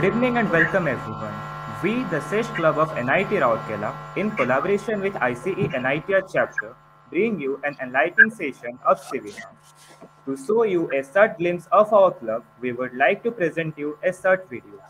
Good evening and welcome everyone. We, the CEST Club of NIT Rourkela, in collaboration with ICE NITR chapter, bring you an enlightening session of Civinar. To show you a short glimpse of our club, we would like to present you a short video.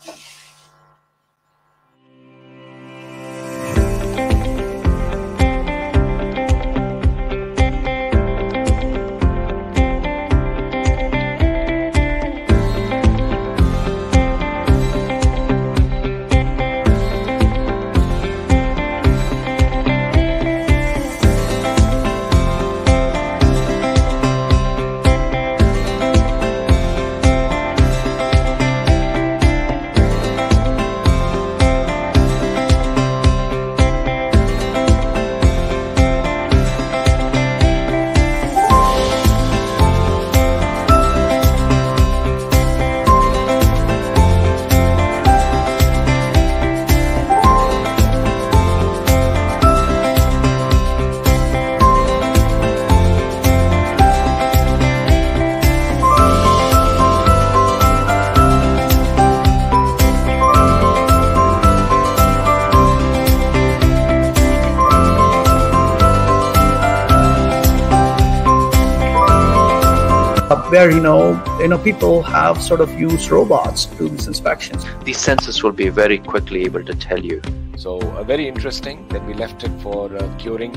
Where you know you know people have sort of used robots to do these inspections. These sensors will be very quickly able to tell you. So uh, very interesting that we left it for uh, curing.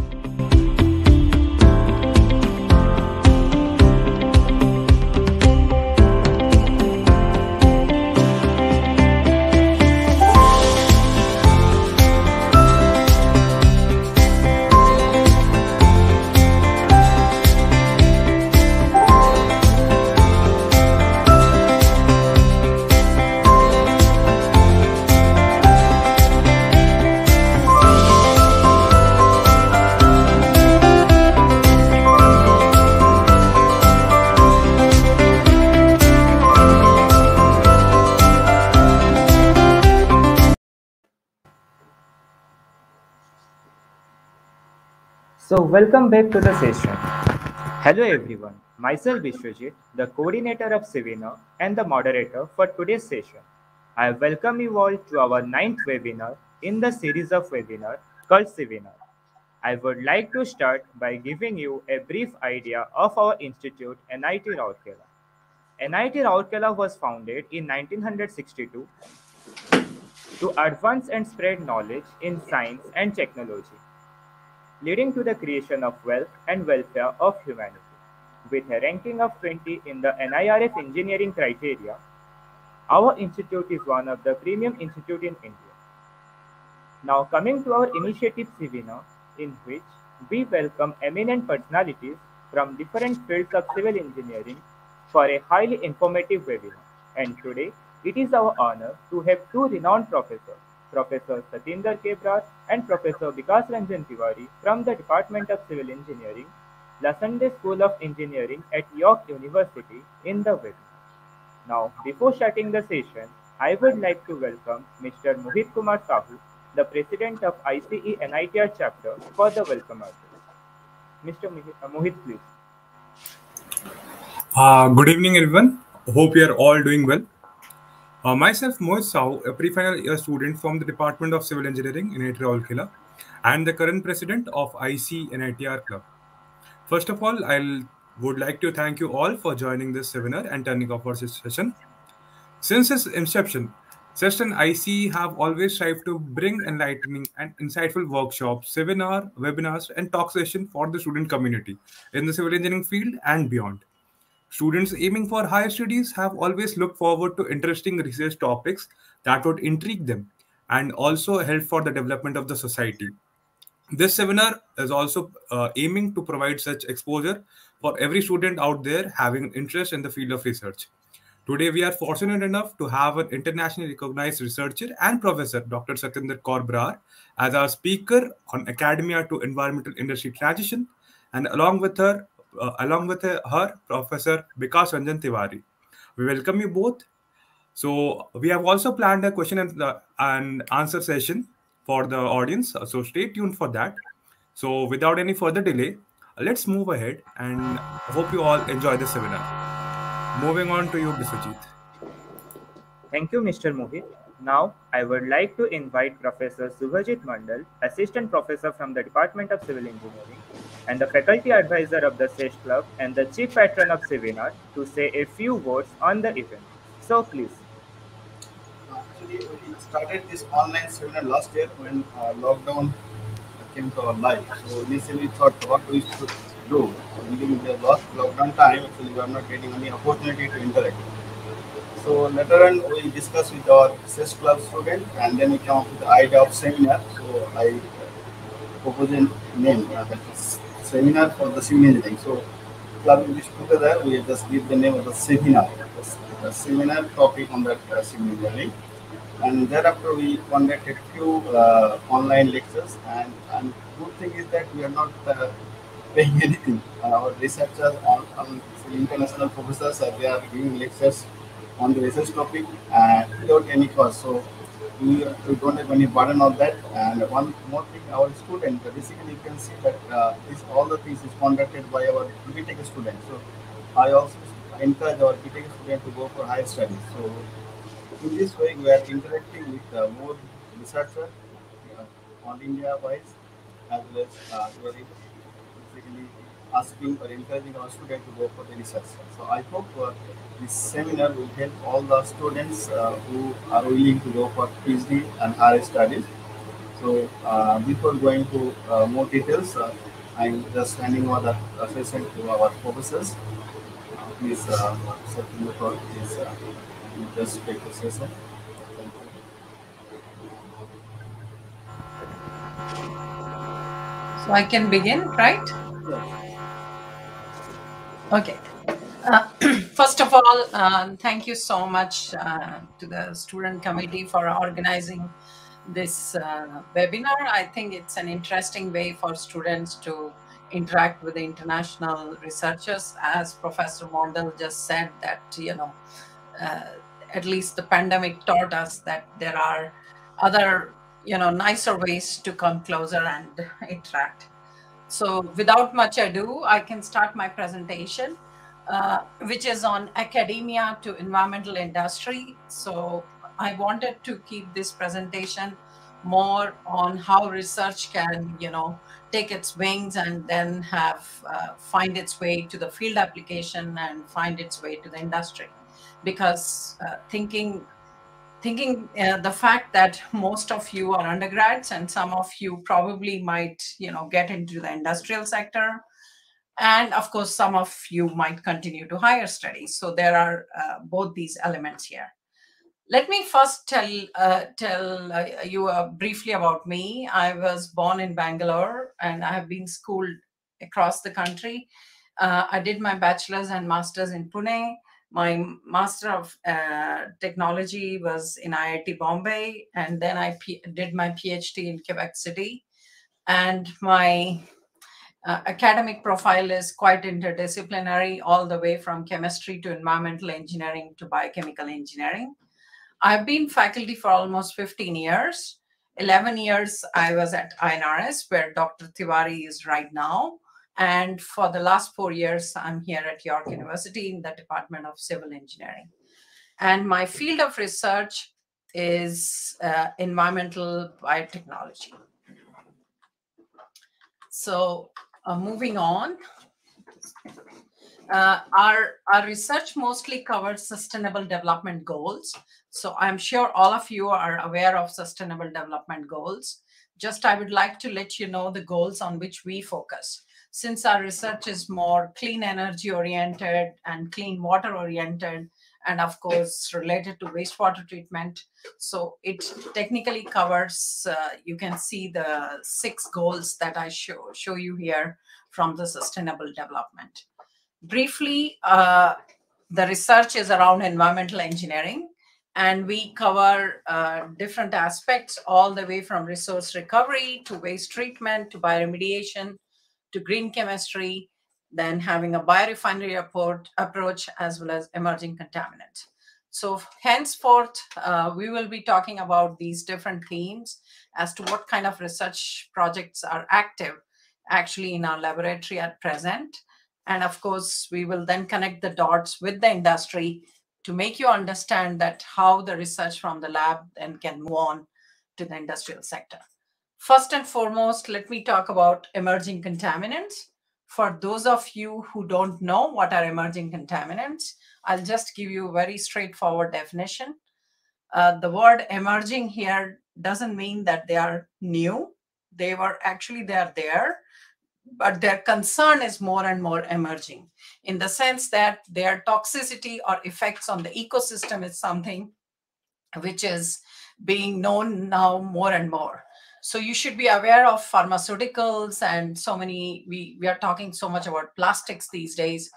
So welcome back to the session. Hello everyone, myself Vishwajit, the coordinator of Civinar and the moderator for today's session. I welcome you all to our ninth webinar in the series of webinar called Civinar. I would like to start by giving you a brief idea of our institute NIT Rourkela. NIT Rourkela was founded in 1962 to advance and spread knowledge in science and technology leading to the creation of wealth and welfare of humanity. With a ranking of 20 in the NIRF engineering criteria, our institute is one of the premium institute in India. Now coming to our initiative seminar, in which we welcome eminent personalities from different fields of civil engineering for a highly informative webinar. And today, it is our honor to have two renowned professors Professor Satinder K. and Professor Vikas Ranjan Tiwari from the Department of Civil Engineering, Lassonde School of Engineering at York University in the webinar. Now, before starting the session, I would like to welcome Mr. Mohit Kumar Sahu, the President of ICE NITR chapter for the welcome address. Mr. Mohit, please. Uh, good evening, everyone. Hope you are all doing well. Uh, myself, Mohit Sahu, a pre-final year student from the Department of Civil Engineering in NIT Rourkela, and the current president of IC NITR Club. First of all, I would like to thank you all for joining this seminar and turning up for this session. Since its inception, CEST and IC have always strived to bring enlightening and insightful workshops, seminar, webinars, and talk sessions for the student community in the civil engineering field and beyond. Students aiming for higher studies have always looked forward to interesting research topics that would intrigue them and also help for the development of the society. This seminar is also uh, aiming to provide such exposure for every student out there having interest in the field of research. Today, we are fortunate enough to have an internationally recognized researcher and professor, Dr. Satinder Kaur Brar, as our speaker on academia to environmental industry transition. And along with her, uh, along with her, Professor Vikas Ranjan Tiwari. We welcome you both. So we have also planned a question and, uh, and answer session for the audience. So stay tuned for that. So without any further delay, let's move ahead and hope you all enjoy the seminar. Moving on to you, Biswajit. Thank you, Mr. Mohit. Now, I would like to invite Professor Subhajit Mandal, Assistant Professor from the Department of Civil Engineering and the Faculty Advisor of the CEST Club and the Chief Patron of Civinar to say a few words on the event. So, please. Actually, we started this online seminar last year when uh, lockdown came to our life. So initially we thought what we should do. During the last lockdown time, actually we are not getting any opportunity to interact. So later on we discussed with our CEST club student and then we came up with the idea of seminar. So I proposed a name, uh, that is seminar for the civil engineering. So club English together, we just give the name of the seminar. The seminar topic on that uh, civil engineering and thereafter we conducted few uh, online lectures. And, and good thing is that we are not uh, paying anything. Uh, our researchers on, on international professors uh, they are giving lectures on the research topic and without any cost. So we, we don't have any burden of that. And one more thing our student basically you can see that uh, this all the things is conducted by our BTech students so I also encourage our BTech students to go for higher studies. So in this way, we are interacting with uh, more researchers uh, on India wise, as well as uh, basically asking or encouraging our students to go for the research. So I hope uh, this seminar will help all the students uh, who are willing to go for PhD and higher studies. So uh, before going to uh, more details, uh, I'm just handing over the session to our professors. Please, uh, set the for this. Uh, you just take the session. So I can begin, right? Okay. Uh, first of all, uh, thank you so much uh, to the student committee for organizing this uh, webinar. I think it's an interesting way for students to interact with the international researchers. As Professor Mondal just said that, you know, uh, at least the pandemic taught us that there are other, you know, nicer ways to come closer and interact. So without much ado, I can start my presentation, uh, which is on academia to environmental industry. So I wanted to keep this presentation more on how research can, you know, take its wings and then have uh, find its way to the field application and find its way to the industry. Because uh, thinking thinking uh, the fact that most of you are undergrads and some of you probably might you know get into the industrial sector. And of course some of you might continue to higher studies. So there are uh, both these elements here. Let me first tell uh, tell uh, you uh, briefly about me. I was born in bangalore and i have been schooled across the country. Uh, i did my bachelor's and master's in pune my master of uh, technology was in IIT Bombay, and then I P- did my PhD in Quebec City. And my uh, academic profile is quite interdisciplinary, all the way from chemistry to environmental engineering to biochemical engineering. I've been faculty for almost 15 years. 11 years I was at INRS, where Dr. Tiwari is right now. And for the last four years, I'm here at York University in the Department of Civil Engineering. And my field of research is uh, environmental biotechnology. So, uh, moving on, uh, our, our research mostly covers sustainable development goals. So, I'm sure all of you are aware of sustainable development goals. Just I would like to let you know the goals on which we focus since our research is more clean energy oriented and clean water oriented, and of course related to wastewater treatment. So it technically covers, uh, you can see the six goals that I show, show you here from the sustainable development. Briefly, uh, the research is around environmental engineering and we cover uh, different aspects all the way from resource recovery to waste treatment to bioremediation to green chemistry, then having a biorefinery approach, as well as emerging contaminants. So henceforth, uh, we will be talking about these different themes as to what kind of research projects are active actually in our laboratory at present. And of course, we will then connect the dots with the industry to make you understand that how the research from the lab then can move on to the industrial sector. First and foremost, let me talk about emerging contaminants. For those of you who don't know what are emerging contaminants, I'll just give you a very straightforward definition. Uh, the word emerging here doesn't mean that they are new. They were actually they are there, but their concern is more and more emerging in the sense that their toxicity or effects on the ecosystem is something which is being known now more and more. So you should be aware of pharmaceuticals and so many, we, we are talking so much about plastics these days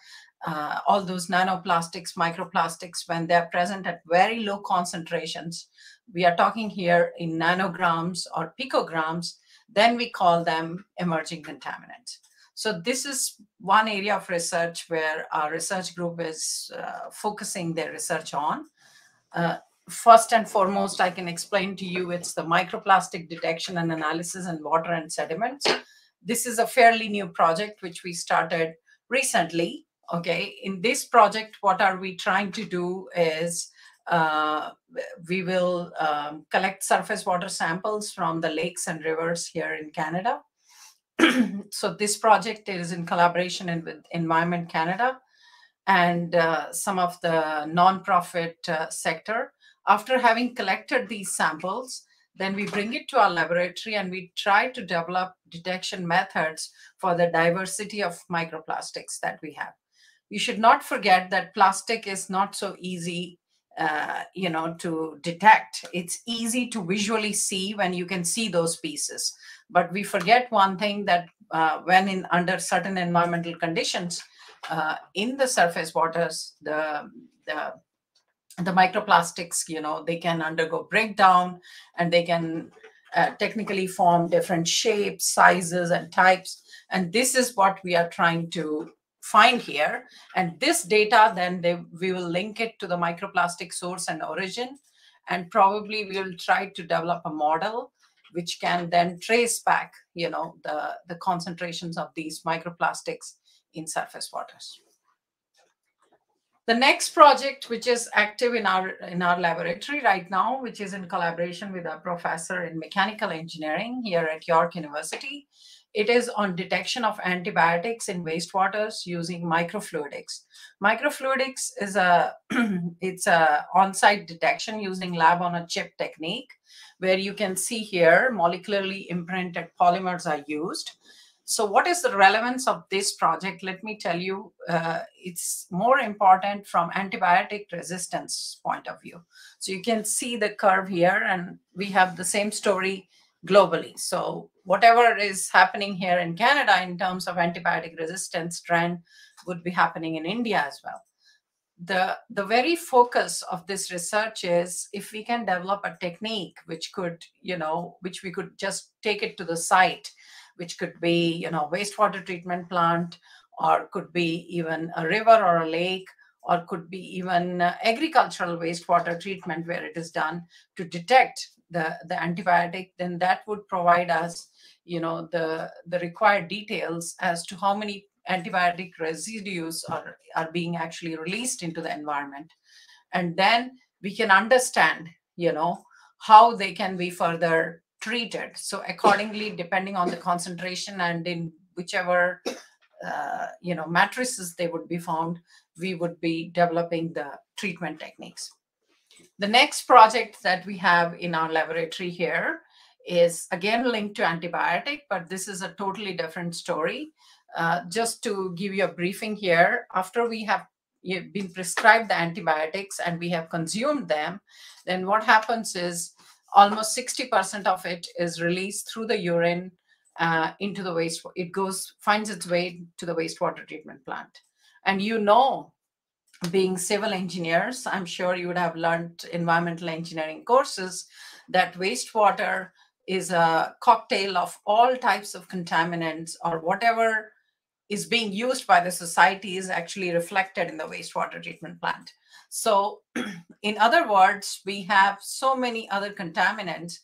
uh, all those nanoplastics, microplastics, when they're present at very low concentrations, we are talking here in nanograms or picograms, then we call them emerging contaminants. So this is one area of research where our research group is uh, focusing their research on. Uh, first and foremost, I can explain to you it's the microplastic detection and analysis in water and sediments. This is a fairly new project which we started recently okay? In this project what are we trying to do is uh, we will um, collect surface water samples from the lakes and rivers here in canada. So this project is in collaboration in, with environment canada and uh, some of the nonprofit uh, sector after having collected these samples then we bring it to our laboratory and we try to develop detection methods for the diversity of microplastics that we have. You should not forget that plastic is not so easy uh, you know to detect. It's easy to visually see when you can see those pieces. But we forget one thing that uh, when in under certain environmental conditions uh, in the surface waters the the the microplastics you know they can undergo breakdown and they can uh, technically form different shapes sizes and types and this is what we are trying to find here. And this data, then they, we will link it to the microplastic source and origin. And probably we will try to develop a model which can then trace back, you know, the, the concentrations of these microplastics in surface waters. The next project, which is active in our in our laboratory right now, which is in collaboration with a professor in mechanical engineering here at York University, it is on detection of antibiotics in wastewaters using microfluidics. Microfluidics is a it's a on-site detection using lab on a chip technique, where you can see here molecularly imprinted polymers are used. So what is the relevance of this project? Let me tell you, uh, it's more important from antibiotic resistance point of view. So you can see the curve here and we have the same story globally. So whatever is happening here in Canada in terms of antibiotic resistance trend would be happening in India as well. The, the very focus of this research is if we can develop a technique which could, you know, which we could just take it to the site, which could be, you know, wastewater treatment plant, or could be even a river or a lake, or could be even uh, agricultural wastewater treatment where it is done to detect the, the antibiotic, then that would provide us, you know, the, the required details as to how many antibiotic residues are, are being actually released into the environment. And then we can understand, you know, how they can be further treated. So accordingly, depending on the concentration and in whichever, uh, you know, matrices they would be found, we would be developing the treatment techniques. The next project that we have in our laboratory here is again linked to antibiotic, but this is a totally different story. Uh, just to give you a briefing here, after we have been prescribed the antibiotics and we have consumed them, then what happens is almost 60% of it is released through the urine uh, into the waste. It goes, finds its way to the wastewater treatment plant. And you know being civil engineers, I'm sure you would have learned environmental engineering courses that wastewater is a cocktail of all types of contaminants or whatever is being used by the society is actually reflected in the wastewater treatment plant. So, in other words, we have so many other contaminants,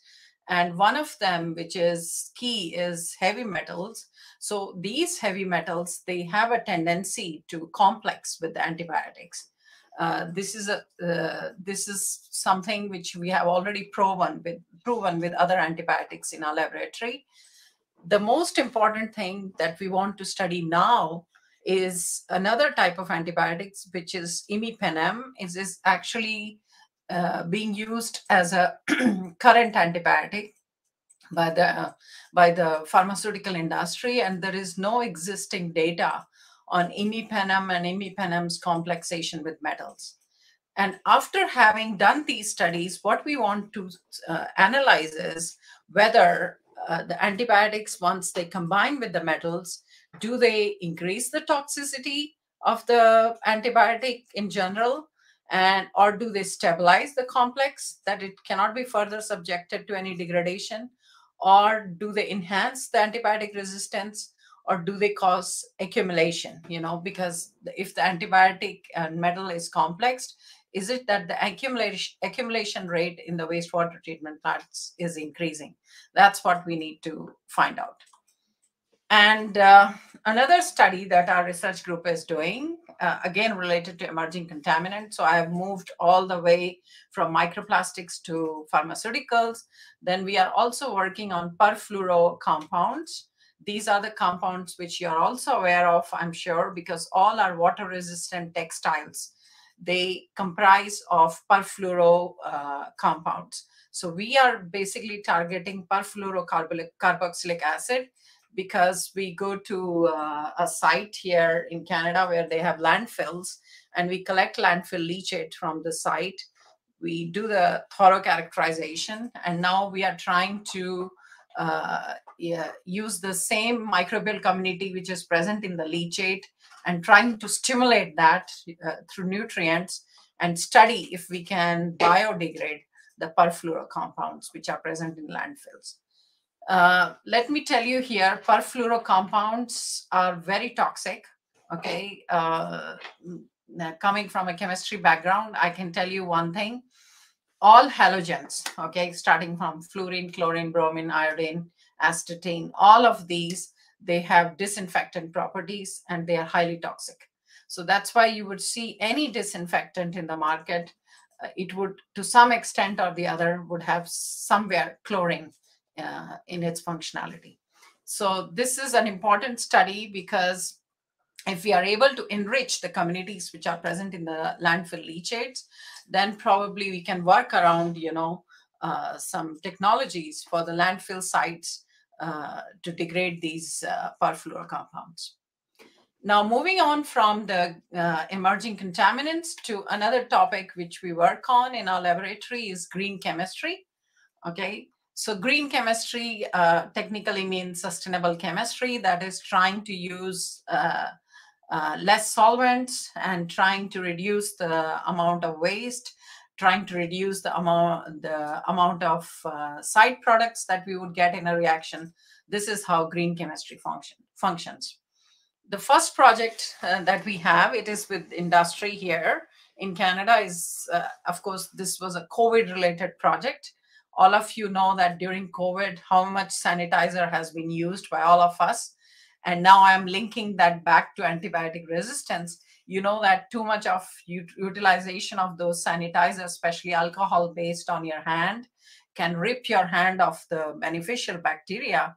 and one of them, which is key, is heavy metals so these heavy metals, they have a tendency to complex with the antibiotics. Uh, this is a uh, this is something which we have already proven with proven with other antibiotics in our laboratory. The most important thing that we want to study now is another type of antibiotics, which is imipenem. It is actually uh, being used as a current antibiotic by the by the pharmaceutical industry, and there is no existing data on imipenem and imipenem's complexation with metals. And after having done these studies, what we want to uh, analyze is whether uh, the antibiotics, once they combine with the metals, do they increase the toxicity of the antibiotic in general? And or do they stabilize the complex that it cannot be further subjected to any degradation? Or do they enhance the antibiotic resistance? Or do they cause accumulation? You know, because if the antibiotic and metal is complex, is it that the accumulation accumulation rate in the wastewater treatment plants is increasing? That's what we need to find out. And uh, another study that our research group is doing, uh, again related to emerging contaminants. So I have moved all the way from microplastics to pharmaceuticals. Then we are also working on perfluoro compounds. These are the compounds which you are also aware of, I'm sure, because all our water resistant textiles, they comprise of perfluoro uh, compounds. So we are basically targeting perfluorocarboxylic acid because we go to uh, a site here in Canada where they have landfills and we collect landfill leachate from the site. We do the thorough characterization and now we are trying to uh, yeah, use the same microbial community which is present in the leachate and trying to stimulate that uh, through nutrients and study if we can biodegrade the perfluoro compounds which are present in landfills. Uh, let me tell you here, perfluoro compounds are very toxic. Okay, uh, coming from a chemistry background, I can tell you one thing: all halogens, okay, starting from fluorine, chlorine, bromine, iodine, astatine, all of these, they have disinfectant properties and they are highly toxic. So that's why you would see any disinfectant in the market, uh, it would, to some extent or the other, would have somewhere chlorine uh, in its functionality. So this is an important study because if we are able to enrich the communities which are present in the landfill leachates, then probably we can work around, you know, uh, some technologies for the landfill sites uh, to degrade these uh, compounds. Now, moving on from the uh, emerging contaminants to another topic which we work on in our laboratory is green chemistry. Okay, so green chemistry uh, technically means sustainable chemistry that is trying to use uh, uh, less solvents and trying to reduce the amount of waste, trying to reduce the amount the amount of uh, side products that we would get in a reaction. This is how green chemistry function functions. The first project uh, that we have, it is with industry here in Canada, is uh, of course this was a COVID-related project all of you know that during COVID, how much sanitizer has been used by all of us. And now I'm linking that back to antibiotic resistance. You know that too much of utilization of those sanitizers, especially alcohol based on your hand, can rip your hand off the beneficial bacteria.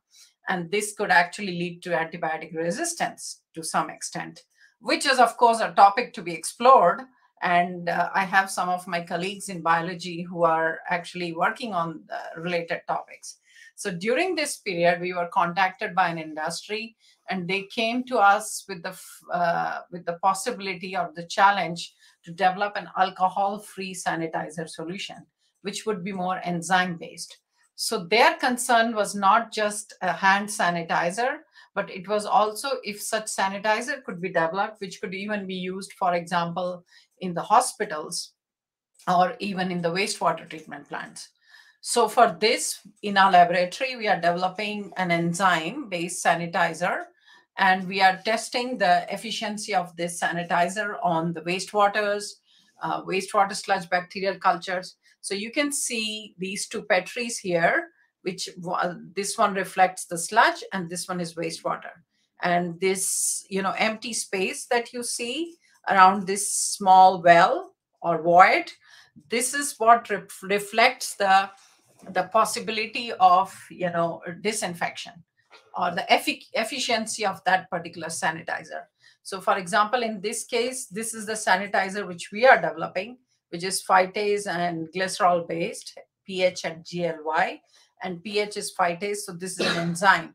And this could actually lead to antibiotic resistance to some extent, which is, of course, a topic to be explored and uh, I have some of my colleagues in biology who are actually working on related topics. So during this period, we were contacted by an industry, and they came to us with the uh, with the possibility or the challenge to develop an alcohol-free sanitizer solution, which would be more enzyme-based. So their concern was not just a hand sanitizer, but it was also if such sanitizer could be developed, which could even be used, for example, in the hospitals or even in the wastewater treatment plants. So for this, in our laboratory, we are developing an enzyme-based sanitizer, and we are testing the efficiency of this sanitizer on the wastewaters, uh, wastewater sludge bacterial cultures. So you can see these two petris here, which this one reflects the sludge and this one is wastewater. And this, you know, empty space that you see, around this small well or void, this is what re reflects the the possibility of you know disinfection or the effic efficiency of that particular sanitizer. So for example, in this case, this is the sanitizer which we are developing, which is phytase and glycerol based, pH and GLY, and pH is phytase, so this is an enzyme.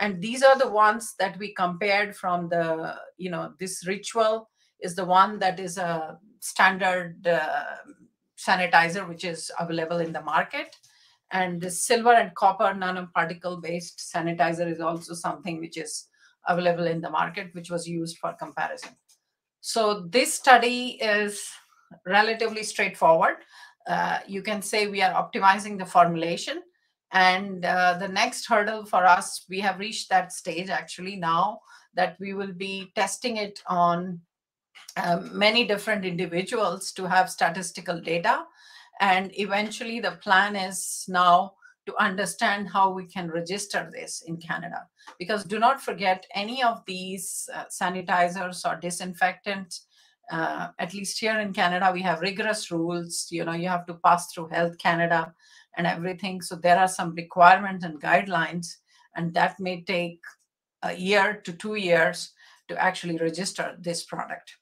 And these are the ones that we compared from the, you know, this ritual is the one that is a standard uh, sanitizer, which is available in the market. And the silver and copper nanoparticle based sanitizer is also something which is available in the market, which was used for comparison. So this study is relatively straightforward. Uh, you can say we are optimizing the formulation. And uh, the next hurdle for us, we have reached that stage actually now that we will be testing it on um, many different individuals to have statistical data. And eventually, the plan is now to understand how we can register this in Canada. Because do not forget, any of these uh, sanitizers or disinfectants, uh, at least here in Canada, we have rigorous rules. You know, you have to pass through Health Canada and everything. So there are some requirements and guidelines, and that may take a year to two years to actually register this product.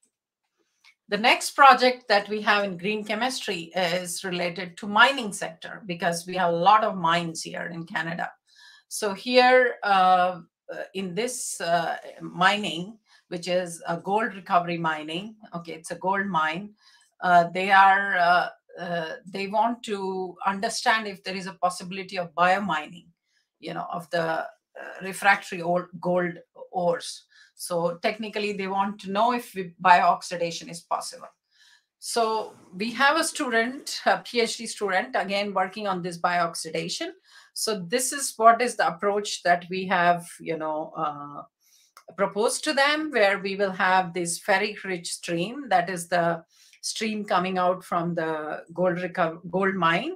The next project that we have in green chemistry is related to mining sector because we have a lot of mines here in Canada. So here uh, uh, in this uh, mining, which is a gold recovery mining, okay, it's a gold mine. Uh, they are uh, uh, they want to understand if there is a possibility of biomining, you know, of the refractory gold ores. So technically, they want to know if biooxidation is possible. So we have a student, a PhD student, again working on this biooxidation. So this is what is the approach that we have, you know, uh, proposed to them, where we will have this ferric-rich stream, that is the stream coming out from the gold gold mine,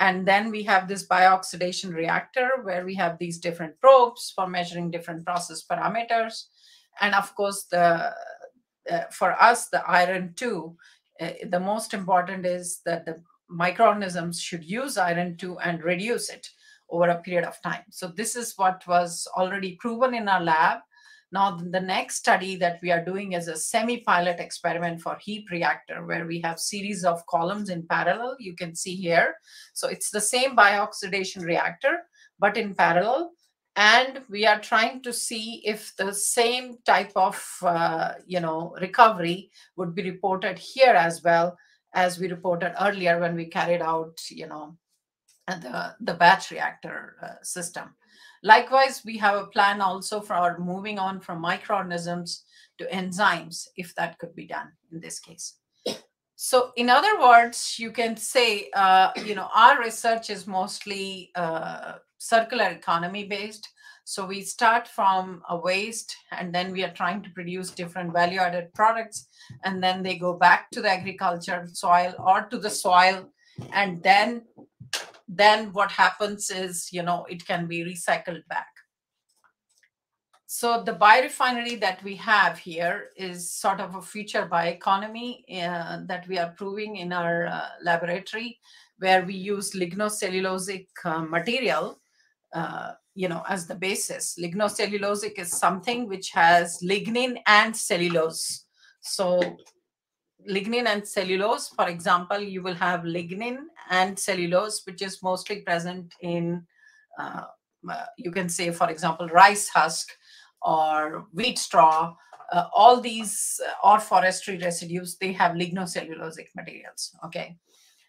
and then we have this biooxidation reactor where we have these different probes for measuring different process parameters and of course the uh, for us the iron 2 uh, the most important is that the microorganisms should use iron 2 and reduce it over a period of time. So this is what was already proven in our lab. Now the next study that we are doing is a semi-pilot experiment for HEAP reactor where we have series of columns in parallel. You can see here. So it's the same biooxidation reactor but in parallel and we are trying to see if the same type of uh, you know recovery would be reported here as well as we reported earlier when we carried out you know the the batch reactor uh, system. Likewise we have a plan also for moving on from microorganisms to enzymes if that could be done in this case. So in other words you can say uh, you know our research is mostly uh, circular economy based. So we start from a waste and then we are trying to produce different value added products. And then they go back to the agriculture soil or to the soil. And then, then what happens is, you know, it can be recycled back. So the biorefinery that we have here is sort of a future bioeconomy uh, that we are proving in our uh, laboratory, where we use lignocellulosic uh, material uh, you know, as the basis. Lignocellulosic is something which has lignin and cellulose. So lignin and cellulose, for example, you will have lignin and cellulose, which is mostly present in, uh, you can say, for example, rice husk or wheat straw. Uh, all these uh, or forestry residues, they have lignocellulosic materials. Okay.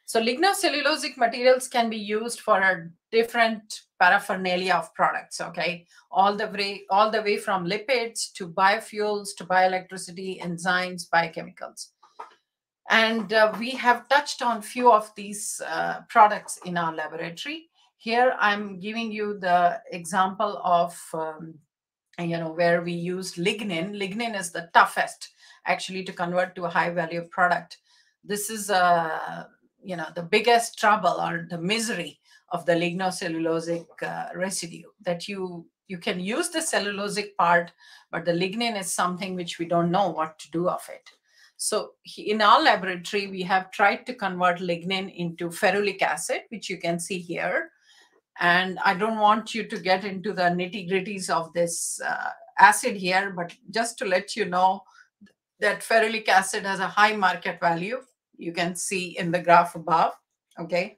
So lignocellulosic materials can be used for a different paraphernalia of products, okay? All the way, all the way from lipids to biofuels to bioelectricity, enzymes, biochemicals. And uh, we have touched on a few of these uh, products in our laboratory. Here, I'm giving you the example of, um, you know, where we used lignin. Lignin is the toughest actually to convert to a high value product. This is a you know the biggest trouble or the misery of the lignocellulosic uh, residue that you you can use the cellulosic part but the lignin is something which we don't know what to do of it So in our laboratory, we have tried to convert lignin into ferulic acid, which you can see here. And I don't want you to get into the nitty gritties of this uh, acid here, but just to let you know that ferulic acid has a high market value. You can see in the graph above, okay?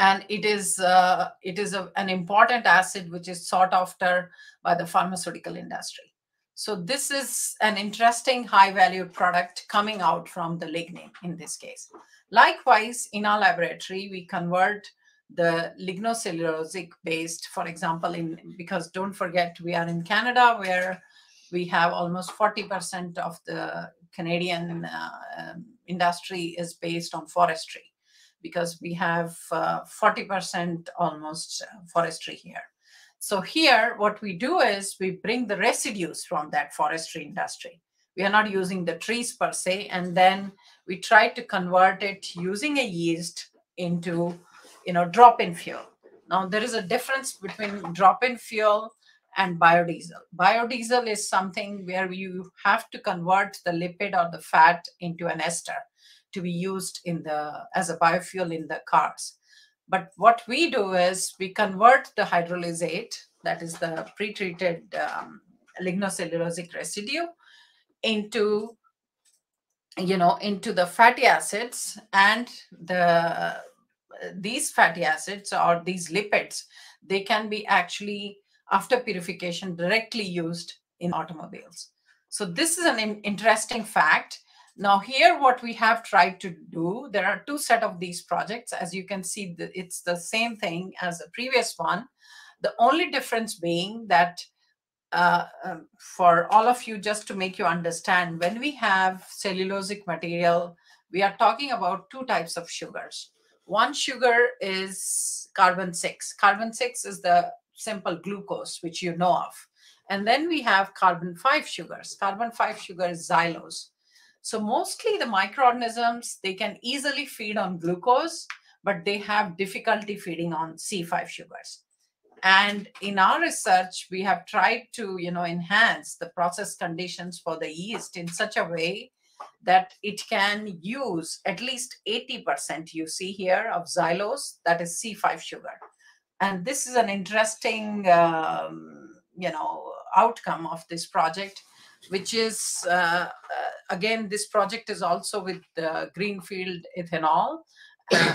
And it is, uh, it is a, an important acid which is sought after by the pharmaceutical industry. So this is an interesting high value product coming out from the lignin in this case. Likewise, in our laboratory, we convert the lignocellulosic based, for example, in because don't forget we are in Canada where we have almost 40% of the Canadian uh, um, industry is based on forestry because we have 40% uh, almost uh, forestry here. So here, what we do is we bring the residues from that forestry industry. We are not using the trees per se, and then we try to convert it using a yeast into, you know, drop-in fuel. Now, there is a difference between drop-in fuel and biodiesel. Biodiesel is something where you have to convert the lipid or the fat into an ester to be used in the as a biofuel in the cars. But what we do is we convert the hydrolysate, that is the pre-treated um, lignocellulosic residue, into you know into the fatty acids and the these fatty acids or these lipids they can be actually after purification directly used in automobiles so this is an interesting fact now here, what we have tried to do, there are two set of these projects. As you can see, it's the same thing as the previous one. The only difference being that uh, um, for all of you, just to make you understand, when we have cellulosic material, we are talking about two types of sugars. One sugar is carbon 6. Carbon 6 is the simple glucose, which you know of. And then we have carbon 5 sugars. Carbon 5 sugar is xylose. So mostly the microorganisms, they can easily feed on glucose, but they have difficulty feeding on C5 sugars. And in our research, we have tried to, you know, enhance the process conditions for the yeast in such a way that it can use at least 80% you see here of xylose, that is C5 sugar. And this is an interesting, um, you know, outcome of this project which is uh, uh, again this project is also with greenfield ethanol.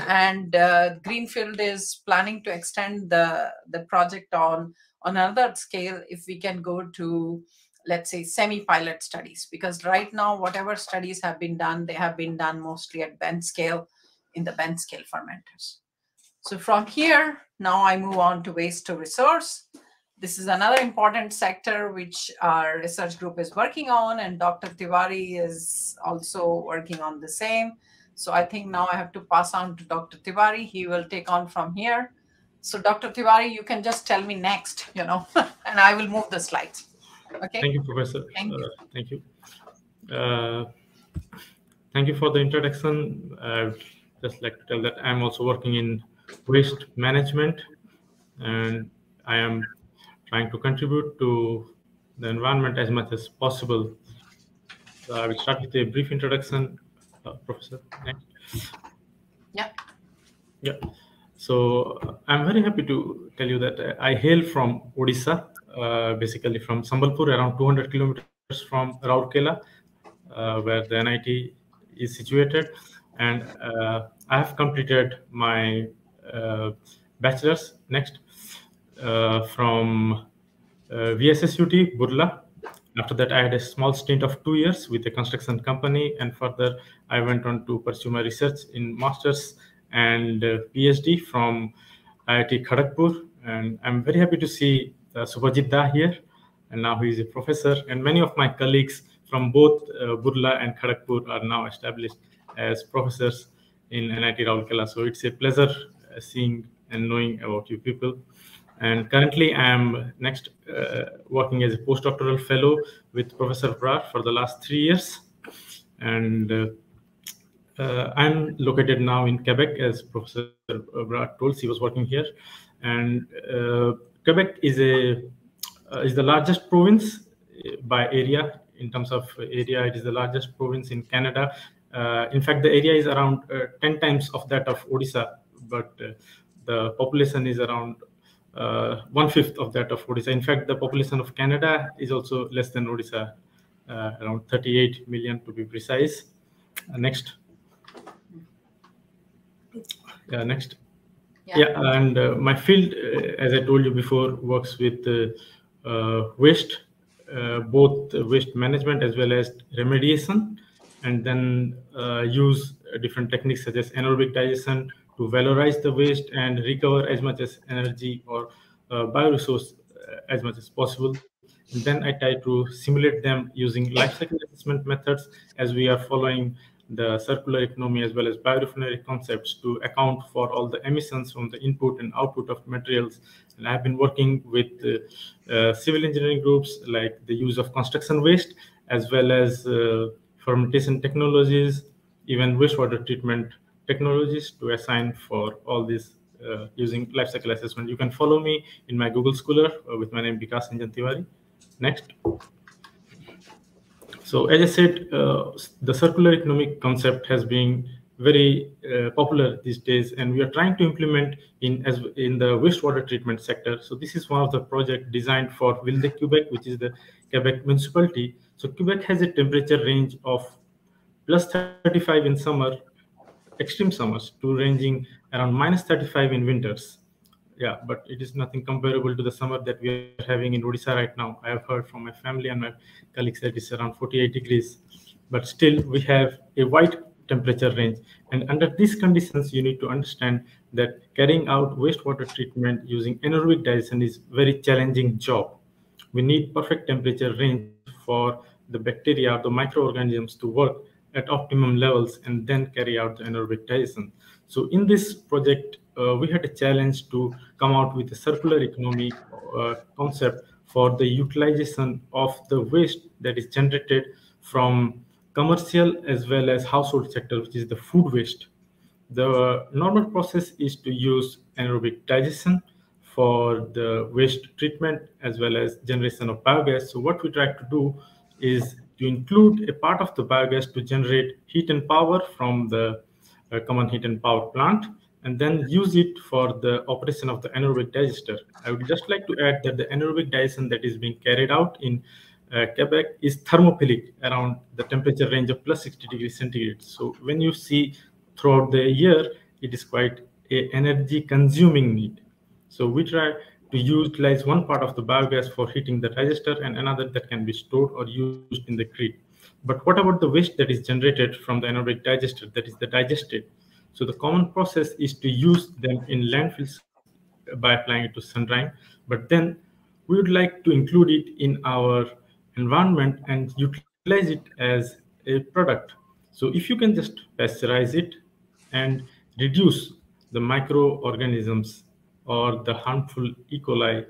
And uh, greenfield is planning to extend the the project on on another scale if we can go to let's say semi-pilot studies. Because right now whatever studies have been done they have been done mostly at bench scale in the bench scale fermenters. So from here now i move on to waste to resource this is another important sector which our research group is working on, and Dr. Tiwari is also working on the same. So I think now I have to pass on to Dr. Tiwari. He will take on from here. So Dr. Tiwari, you can just tell me next, you know, and I will move the slides. Okay. Thank you, Professor. Thank you. Uh, thank you. Uh, thank you for the introduction. I'd just like to tell that I'm also working in waste management, and I am trying to contribute to the environment as much as possible. So I will start with a brief introduction, uh, Professor. Yeah. Yeah. So I'm very happy to tell you that I hail from Odisha, uh, basically from Sambalpur, around 200 kilometers from Rourkela, uh, where the NIT is situated. And uh, I have completed my uh, bachelor's next uh, from uh, VSSUT Burla. After that, I had a small stint of two years with a construction company, and further, I went on to pursue my research in masters and uh, PhD from IIT Kharagpur. And I'm very happy to see uh, Subhajit Da here, and now he is a professor. And many of my colleagues from both uh, Burla and Kharagpur are now established as professors in NIT Rourkela. So it's a pleasure uh, seeing and knowing about you people. And currently, I am next uh, working as a postdoctoral fellow with Professor Brar for the last three years. And uh, uh, I'm located now in Quebec, as Professor Brar told. He was working here, and uh, Quebec is a uh, is the largest province uh, by area in terms of area, it is the largest province in Canada. In fact, the area is around uh, 10 times of that of Odisha, but the population is around uh, one fifth of that of Odisha. In fact, the population of Canada is also less than Odisha, uh, around 38 million to be precise. Uh, next. Yeah, next. Yeah. Yeah, and uh, my field, uh, as I told you before, works with uh, uh, waste, uh, both waste management as well as remediation, and then uh, use different techniques such as anaerobic digestion to valorize the waste and recover as much as energy or uh, bioresource uh, as much as possible. And then I try to simulate them using life cycle assessment methods as we are following the circular economy as well as biorefinery concepts to account for all the emissions from the input and output of materials. And I've been working with uh, uh, civil engineering groups like the use of construction waste as well as uh, fermentation technologies, even wastewater treatment technologies to assign for all these uh, using life cycle assessment. You can follow me in my Google Scholar uh, with my name Vikas Anjan Tiwari. Next. So as I said, uh, the circular economic concept has been very uh, popular these days, and we are trying to implement in as in the wastewater treatment sector. So this is one of the project designed for Ville Quebec, which is the Quebec municipality. So Quebec has a temperature range of plus 35 in summer, extreme summers, to ranging around minus 35 in winters yeah, but it is nothing comparable to the summer that we are having in Odisha right now. I have heard from my family and my colleagues that it's around 48 degrees, but still we have a wide temperature range. And under these conditions, you need to understand that carrying out wastewater treatment using anaerobic digestion is very challenging job. We need perfect temperature range for the bacteria, the microorganisms to work at optimum levels and then carry out the anaerobic digestion. So in this project, uh, we had a challenge to come out with a circular economy uh, concept for the utilization of the waste that is generated from commercial as well as household sector, which is the food waste. The normal process is to use anaerobic digestion for the waste treatment as well as generation of biogas. So what we try to do is to include a part of the biogas to generate heat and power from the uh, common heat and power plant and then use it for the operation of the anaerobic digester. I would just like to add that the anaerobic digestion that is being carried out in uh, Quebec is thermophilic around the temperature range of plus 60 degrees centigrade. So when you see throughout the year, it is quite a energy consuming need. So we try to utilize one part of the biogas for heating the digester and another that can be stored or used in the grid. But what about the waste that is generated from the anaerobic digester, that is the digestate? So the common process is to use them in landfills by applying it to sunrise. But then we would like to include it in our environment and utilize it as a product. So if you can just pasteurize it and reduce the microorganisms or the harmful E. coli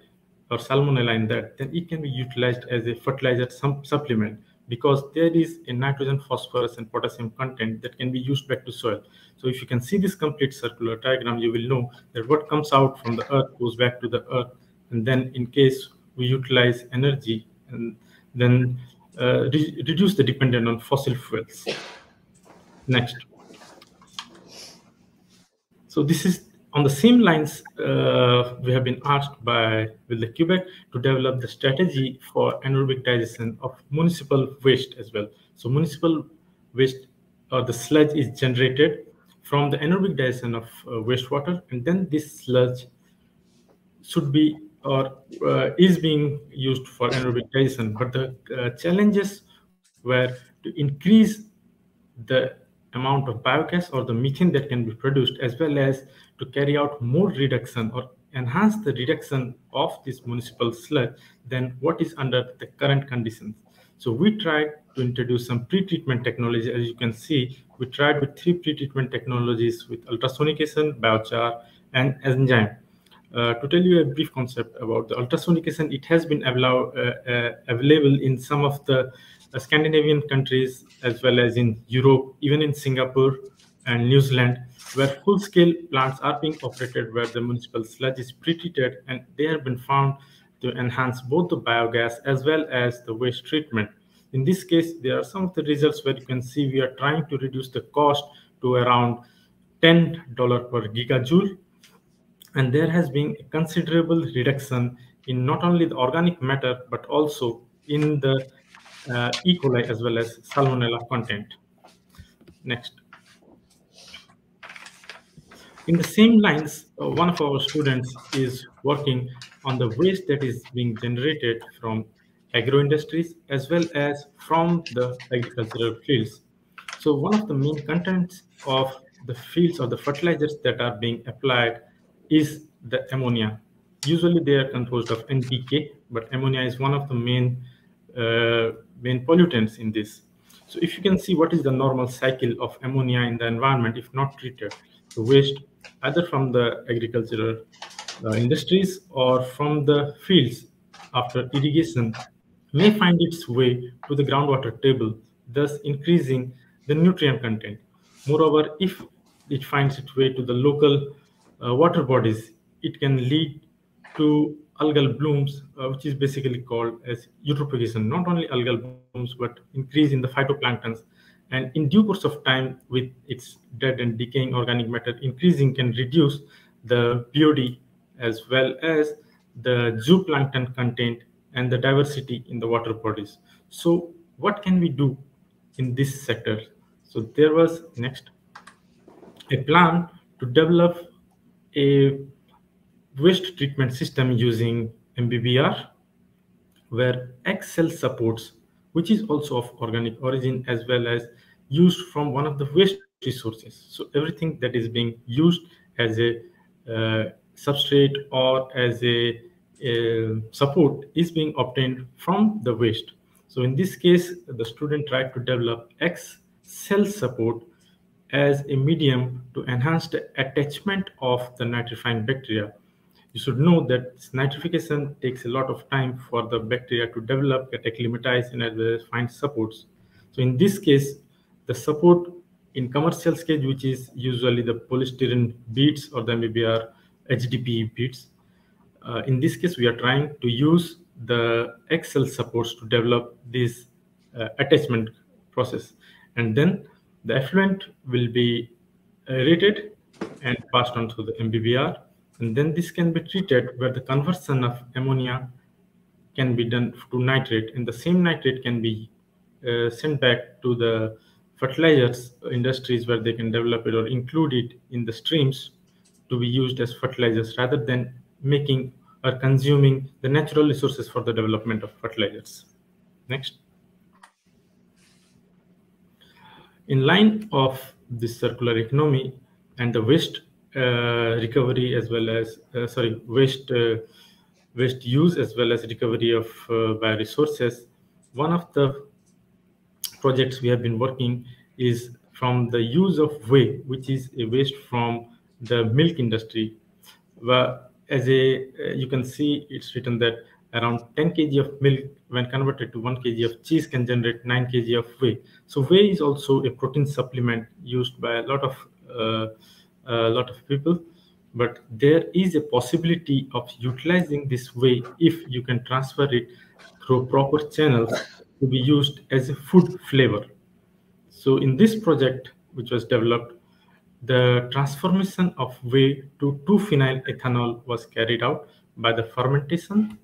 or salmonella in that, then it can be utilized as a fertilizer supplement because there is a nitrogen, phosphorus, and potassium content that can be used back to soil. So if you can see this complete circular diagram, you will know that what comes out from the earth goes back to the earth. And then in case we utilize energy and then uh, re reduce the dependence on fossil fuels. Next. So this is on the same lines, uh, we have been asked by Ville Quebec to develop the strategy for anaerobic digestion of municipal waste as well. So municipal waste or the sludge is generated from the anaerobic digestion of uh, wastewater, and then this sludge should be or uh, is being used for anaerobic digestion. But the uh, challenges were to increase the amount of biogas or the methane that can be produced, as well as to carry out more reduction or enhance the reduction of this municipal sludge than what is under the current conditions. So we tried to introduce some pre-treatment technology. As you can see, we tried with three pre-treatment technologies with ultrasonication, biochar, and enzyme. Uh, to tell you a brief concept about the ultrasonication, it has been allow, uh, uh, available in some of the Scandinavian countries as well as in Europe, even in Singapore and New Zealand where full-scale plants are being operated where the municipal sludge is pre-treated and they have been found to enhance both the biogas as well as the waste treatment. in this case, there are some of the results where you can see we are trying to reduce the cost to around $10 per gigajoule. And there has been a considerable reduction in not only the organic matter, but also in the uh, E. coli as well as salmonella content. Next. In the same lines, uh, one of our students is working on the waste that is being generated from agro industries as well as from the agricultural fields. So one of the main contents of the fields or the fertilizers that are being applied is the ammonia. Usually they are composed of NPK, but ammonia is one of the main uh, main pollutants in this. So if you can see what is the normal cycle of ammonia in the environment if not treated, the waste either from the agricultural uh, industries or from the fields after irrigation may find its way to the groundwater table, thus increasing the nutrient content. Moreover, if it finds its way to the local water bodies, it can lead to algal blooms, uh, which is basically called as eutrophication. Not only algal blooms, but increase in the phytoplanktons. And in due course of time, with its dead and decaying organic matter increasing, can reduce the BOD as well as the zooplankton content and the diversity in the water bodies. So what can we do in this sector? So there was next a plan to develop a waste treatment system using MBBR, where X cell supports, which is also of organic origin, as well as used from one of the waste resources. So everything that is being used as a uh, substrate or as a, a support is being obtained from the waste. So in this case, the student tried to develop X cell support as a medium to enhance the attachment of the nitrifying bacteria you should know that nitrification takes a lot of time for the bacteria to develop, get acclimatized, and as well find supports. So in this case, the support in commercial stage, which is usually the polystyrene beads or the MBBR HDPE beads. Uh, in this case, we are trying to use the Excel supports to develop this uh, attachment process. And then the effluent will be aerated and passed on to the MBBR and then this can be treated where the conversion of ammonia can be done to nitrate, and the same nitrate can be uh, sent back to the fertilizers industries where they can develop it or include it in the streams to be used as fertilizers rather than making or consuming the natural resources for the development of fertilizers. Next. In line of this circular economy and the waste uh, recovery as well as uh, sorry waste uh, waste use as well as recovery of bioresources. One of the projects we have been working is from the use of whey, which is a waste from the milk industry. Where as a you can see, it's written that around 10 kg of milk when converted to 1 kg of cheese can generate 9 kg of whey. So whey is also a protein supplement used by a lot of uh, a lot of people but there is a possibility of utilizing this whey if you can transfer it through proper channels to be used as a food flavor. So in this project which was developed the transformation of whey to 2-phenyl ethanol was carried out by the fermentation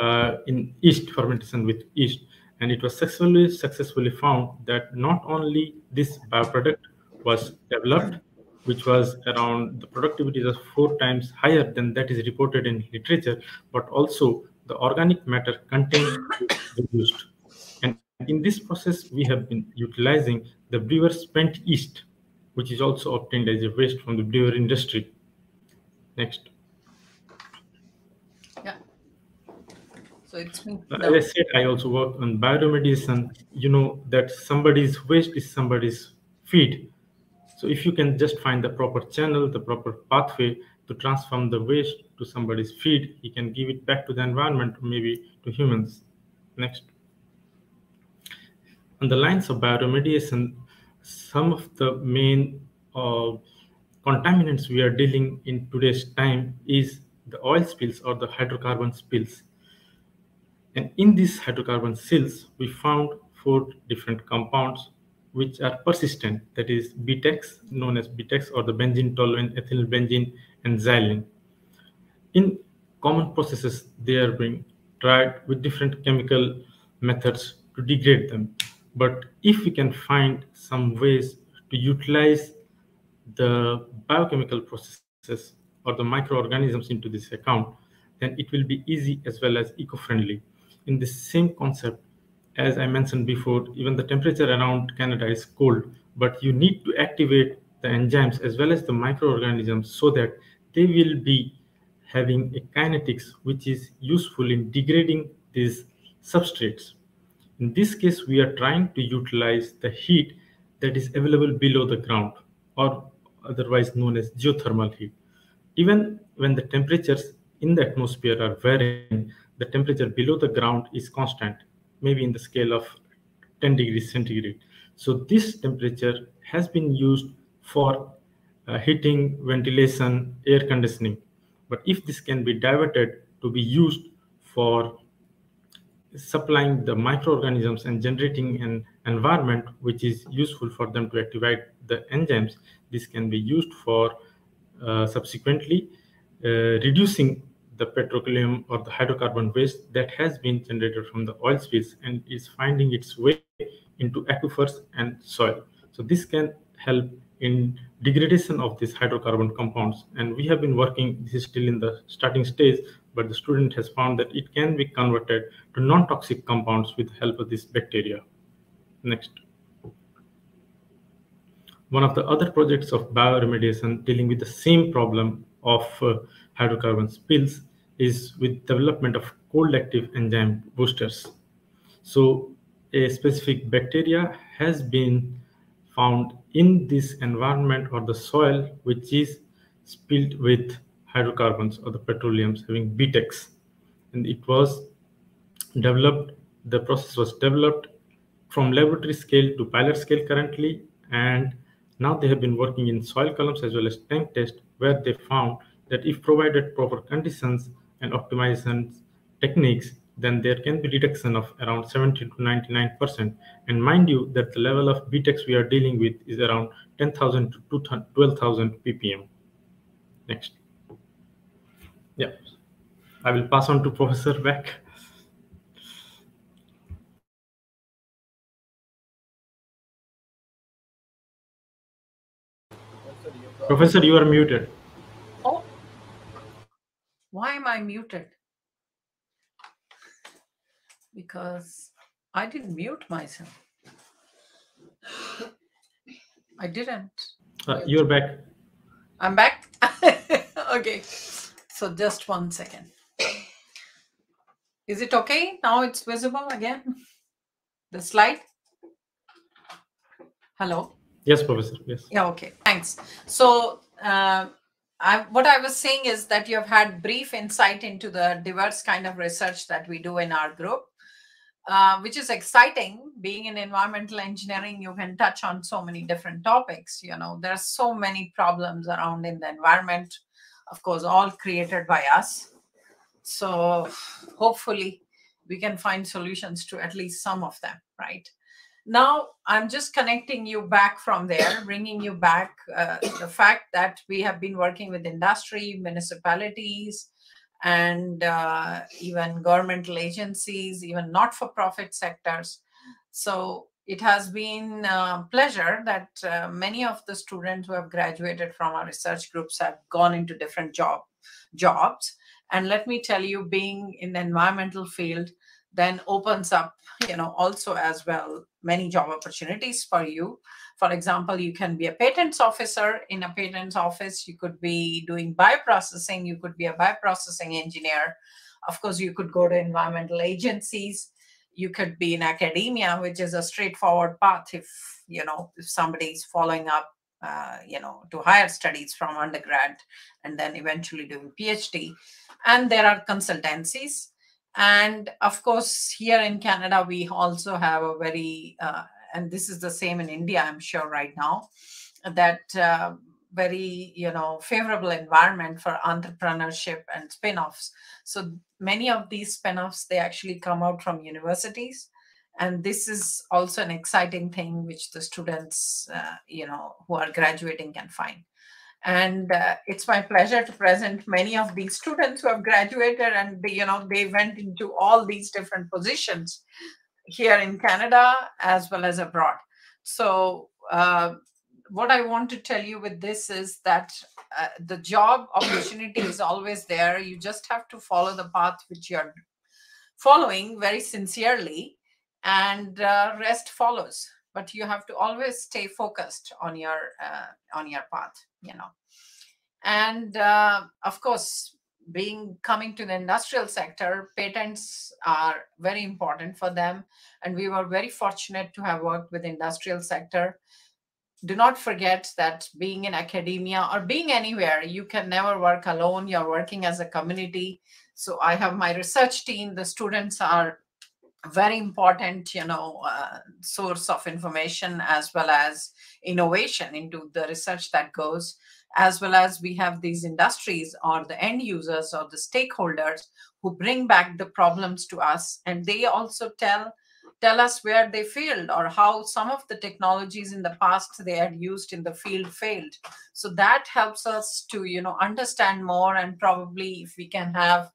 Uh, in yeast fermentation with yeast and it was successfully successfully found that not only this byproduct was developed which was around the productivity is four times higher than that is reported in literature, but also the organic matter content reduced. And in this process, we have been utilizing the brewer spent yeast, which is also obtained as a waste from the brewer industry. Next. So it's uh, as I said, I also work on bioremediation. You know that somebody's waste is somebody's feed so if you can just find the proper channel, the proper pathway to transform the waste to somebody's feed, he can give it back to the environment, maybe to humans. Next. On the lines of bioremediation, some of the main uh, contaminants we are dealing in today's time is the oil spills or the hydrocarbon spills. And in these hydrocarbon spills, we found four different compounds which are persistent, that is BTEX, known as BTEX or the benzene, toluene, ethyl benzene, and xylene. In common processes, they are being tried with different chemical methods to degrade them. But if we can find some ways to utilize the biochemical processes or the microorganisms into this account, then it will be easy as well as eco-friendly. In the same concept, as I mentioned before, even the temperature around Canada is cold, but you need to activate the enzymes as well as the microorganisms so that they will be having a kinetics which is useful in degrading these substrates. In this case, we are trying to utilize the heat that is available below the ground or otherwise known as geothermal heat. Even when the temperatures in the atmosphere are varying, the temperature below the ground is constant maybe in the scale of 10 degrees centigrade. So this temperature has been used for uh, heating, ventilation, air conditioning. But if this can be diverted to be used for supplying the microorganisms and generating an environment which is useful for them to activate the enzymes, this can be used for uh, subsequently uh, reducing the petroleum or the hydrocarbon waste that has been generated from the oil spills and is finding its way into aquifers and soil. So this can help in degradation of these hydrocarbon compounds. And we have been working, this is still in the starting stage, but the student has found that it can be converted to non-toxic compounds with the help of this bacteria. Next. One of the other projects of bioremediation dealing with the same problem of uh, hydrocarbon spills is with development of cold active enzyme boosters. So a specific bacteria has been found in this environment or the soil which is spilled with hydrocarbons or the petroleums having BTEX. And it was developed, the process was developed from laboratory scale to pilot scale currently. And now they have been working in soil columns as well as tank test where they found that if provided proper conditions and optimization techniques, then there can be reduction of around 70 to 99%. And mind you that the level of BTEX we are dealing with is around 10,000 to 12,000 ppm. Next. Yeah, I will pass on to Professor Beck. Professor, you are muted. Why am I muted? Because I didn't mute myself. I didn't. Uh, you're back. I'm back. okay. So just one second. Is it okay? Now it's visible again? The slide? Hello? Yes, Professor. Yes. Yeah, okay. Thanks. So uh, I, what I was saying is that you have had brief insight into the diverse kind of research that we do in our group, uh, which is exciting. Being in environmental engineering, you can touch on so many different topics. You know, there are so many problems around in the environment, of course, all created by us. So hopefully we can find solutions to at least some of them, right? Now I'm just connecting you back from there, bringing you back uh, the fact that we have been working with industry, municipalities, and uh, even governmental agencies, even not-for-profit sectors. So it has been a pleasure that uh, many of the students who have graduated from our research groups have gone into different job jobs. And let me tell you, being in the environmental field then opens up, you know, also as well many job opportunities for you. For example, you can be a patents officer in a patents office. You could be doing bioprocessing. You could be a bioprocessing engineer. Of course, you could go to environmental agencies. You could be in academia, which is a straightforward path if, you know, if somebody is following up, uh, you know, to higher studies from undergrad and then eventually doing PhD. And there are consultancies and of course, here in Canada, we also have a very, uh, and this is the same in India, I'm sure, right now, that uh, very, you know, favorable environment for entrepreneurship and spin offs. So many of these spin offs, they actually come out from universities. and this is also an exciting thing which the students uh, you know who are graduating can find and uh, it's my pleasure to present many of these students who have graduated and they, you know they went into all these different positions here in canada as well as abroad. So uh, what i want to tell you with this is that uh, the job opportunity is always there. You just have to follow the path which you're following very sincerely and uh, rest follows but you have to always stay focused on your uh, on your path you know. And uh, of course being coming to the industrial sector patents are very important for them. And we were very fortunate to have worked with industrial sector. Do not forget that being in academia or being anywhere you can never work alone. You're working as a community. So i have my research team. The students are very important you know uh, source of information as well as innovation into the research that goes as well as we have these industries or the end users or the stakeholders who bring back the problems to us. And they also tell tell us where they failed or how some of the technologies in the past they had used in the field failed. So that helps us to you know understand more and probably if we can have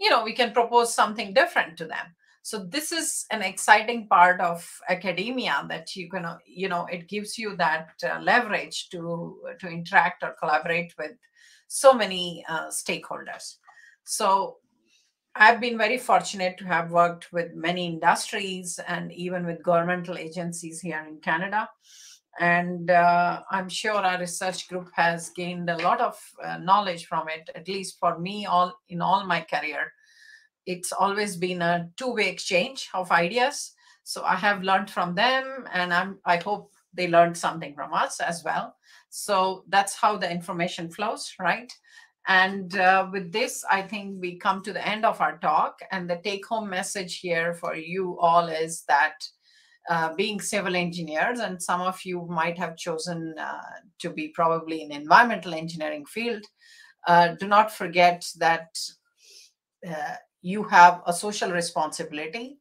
you know we can propose something different to them so this is an exciting part of academia that you can you know it gives you that uh, leverage to to interact or collaborate with so many uh, stakeholders. So i've been very fortunate to have worked with many industries and even with governmental agencies here in canada. And uh, i'm sure our research group has gained a lot of uh, knowledge from it at least for me all in all my career it's always been a two-way exchange of ideas. So i have learned from them and i'm i hope they learned something from us as well. So that's how the information flows right? And uh, with this i think we come to the end of our talk and the take home message here for you all is that uh, being civil engineers and some of you might have chosen uh, to be probably in environmental engineering field uh, do not forget that uh, you have a social responsibility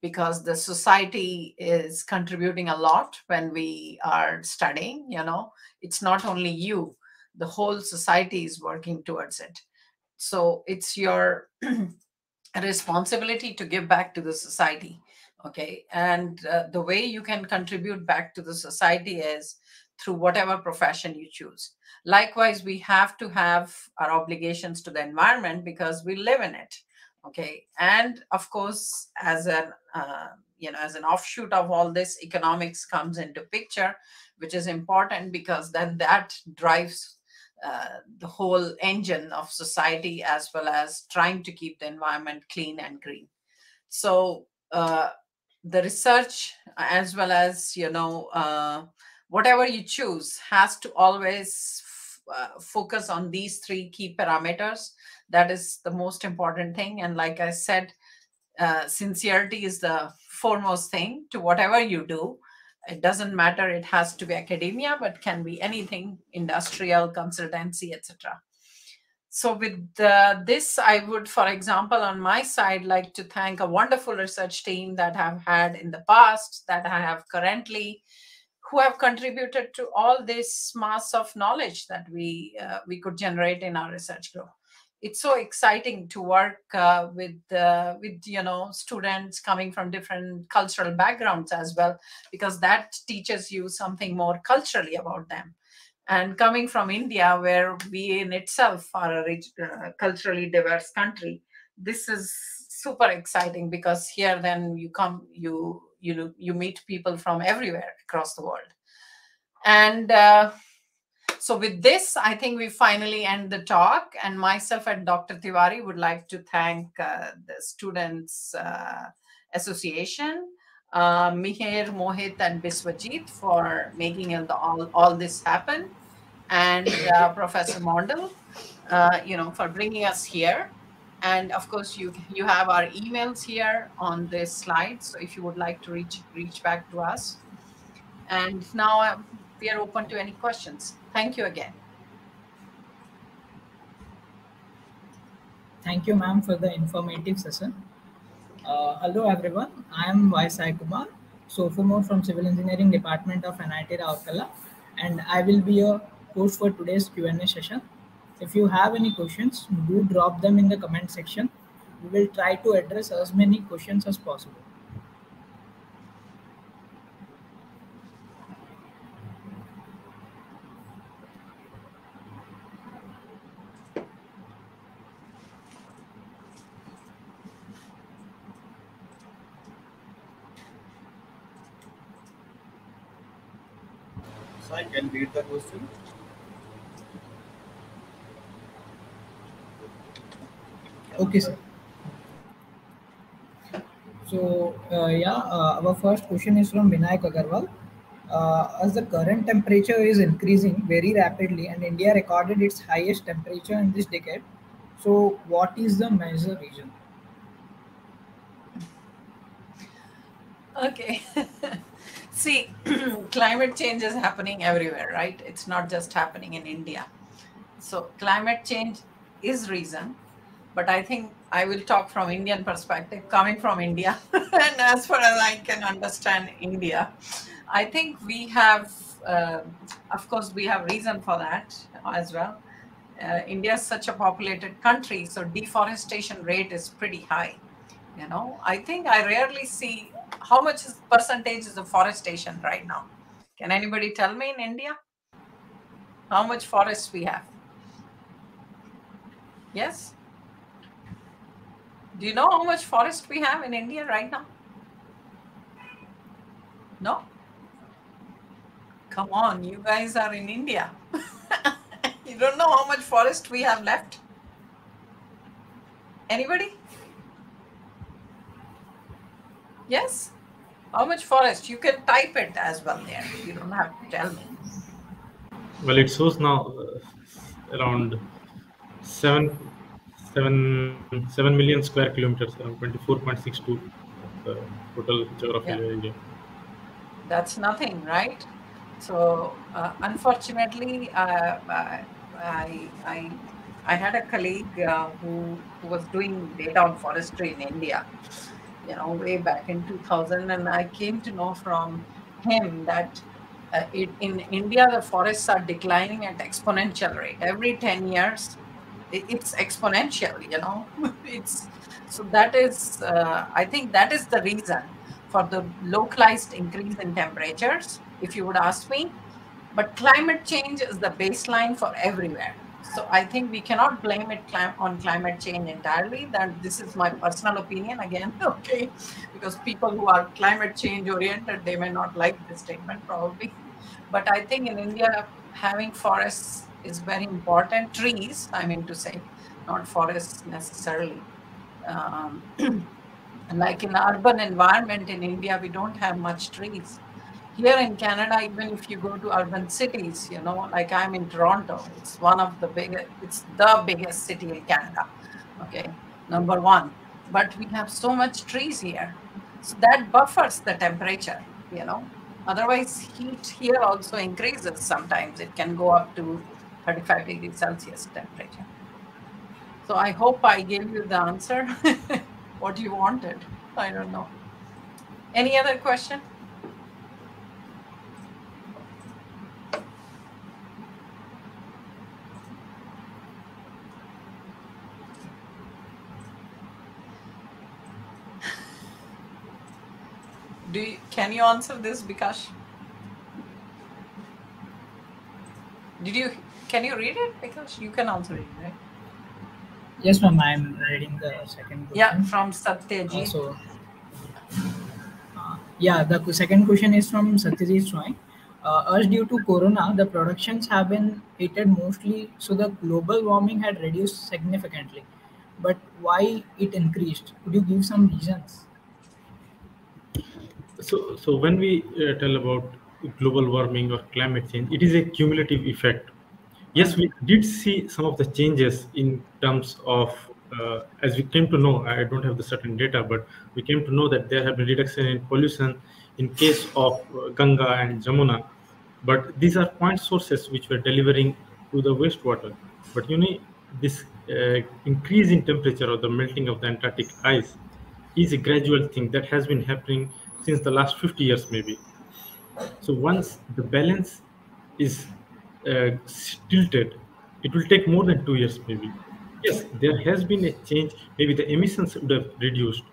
because the society is contributing a lot when we are studying you know. It's not only you the whole society is working towards it. So it's your responsibility to give back to the society okay? And uh, the way you can contribute back to the society is through whatever profession you choose. Likewise we have to have our obligations to the environment because we live in it okay? And of course as an uh, you know as an offshoot of all this economics comes into picture which is important because then that drives uh, the whole engine of society as well as trying to keep the environment clean and green. So uh, the research as well as you know uh, whatever you choose has to always uh, focus on these three key parameters that is the most important thing. And like i said uh, sincerity is the foremost thing to whatever you do. It doesn't matter. It has to be academia but can be anything industrial consultancy etc so with this i would for example on my side like to thank a wonderful research team that i've had in the past that i have currently who have contributed to all this mass of knowledge that we uh, we could generate in our research group it's so exciting to work uh, with uh, with you know students coming from different cultural backgrounds as well because that teaches you something more culturally about them. And coming from india where we in itself are a rich, uh, culturally diverse country this is super exciting because here then you come you you know you meet people from everywhere across the world. And uh, so with this, I think we finally end the talk. And myself and Dr. Tiwari would like to thank uh, the Students uh, Association, uh, Mihir, Mohit, and Biswajit for making all, all this happen. And uh, Professor Mondal, uh, you know, for bringing us here. And of course, you you have our emails here on this slide. So if you would like to reach reach back to us. And now uh, we are open to any questions. Thank you again. Thank you, ma'am, for the informative session. Uh, hello everyone, I am Y Sai Kumar, sophomore from Civil Engineering Department of NIT Rourkela, and I will be your host for today's Q&A session. If you have any questions, do drop them in the comment section. We will try to address as many questions as possible. So I Okay, sir. So, uh, yeah, uh, our first question is from Vinayak Agarwal. Uh, as the current temperature is increasing very rapidly and India recorded its highest temperature in this decade, so what is the major reason? Okay. See, climate change is happening everywhere, right? It's not just happening in India. So climate change is reason, but I think I will talk from Indian perspective, coming from India, and as far as I can understand India, I think we have, uh, of course, we have reason for that as well. Uh, India is such a populated country, so deforestation rate is pretty high. You know, I think I rarely see how much is percentage is the forestation right now. Can anybody tell me in India how much forests we have? Yes. Do you know how much forest we have in India right now? No? Come on, you guys are in India. you don't know how much forest we have left? Anybody? Yes? How much forest? You can type it as well there. You don't have to tell me. Well, it shows now uh, around seven, seven, seven million square kilometers, around 24.62 uh, total geographical Yeah. area. That's nothing, right? So, uh, unfortunately, uh, I, I, I I had a colleague uh, who, who was doing data on forestry in India, you know, way back in 2000. And I came to know from him that uh, it, in India, the forests are declining at exponential rate. Every 10 years, it, it's exponential, you know. it's so that is, uh, I think that is the reason for the localized increase in temperatures, if you would ask me. But climate change is the baseline for everywhere. So I think we cannot blame it on climate change entirely. That this is my personal opinion again, okay? Because people who are climate change oriented, they may not like this statement probably. But I think in India, having forests is very important. Trees, I mean to say, not forests necessarily. Um, like in urban environment in India, we don't have much trees. Here in Canada, even if you go to urban cities, you know, like I'm in Toronto, it's one of the biggest, it's the biggest city in Canada. Okay, number one. But we have so much trees here. So that buffers the temperature, you know. Otherwise, heat here also increases sometimes. It can go up to 35 degrees Celsius temperature. So I hope I gave you the answer, what you wanted. I don't know. Any other question? Do you, can you answer this, Bikash? Did you can you read it? Because you can answer it, right? Yes, ma'am. I'm reading the second question. Yeah, from Satyajit. Uh, so, uh, yeah, the second question is from Satyajit Swain. Uh, as due to corona, the productions have been heated mostly, so the global warming had reduced significantly. But why it increased? Could you give some reasons? So, so when we uh, tell about global warming or climate change, it is a cumulative effect. Yes, we did see some of the changes in terms of, uh, as we came to know, I don't have the certain data, but we came to know that there have been reduction in pollution in case of uh, Ganga and Jamuna. But these are point sources which were delivering to the wastewater. But you know, this uh, increase in temperature or the melting of the Antarctic ice is a gradual thing that has been happening since the last 50 years maybe. So once the balance is uh, tilted it will take more than two years maybe. Yes there has been a change. Maybe the emissions would have reduced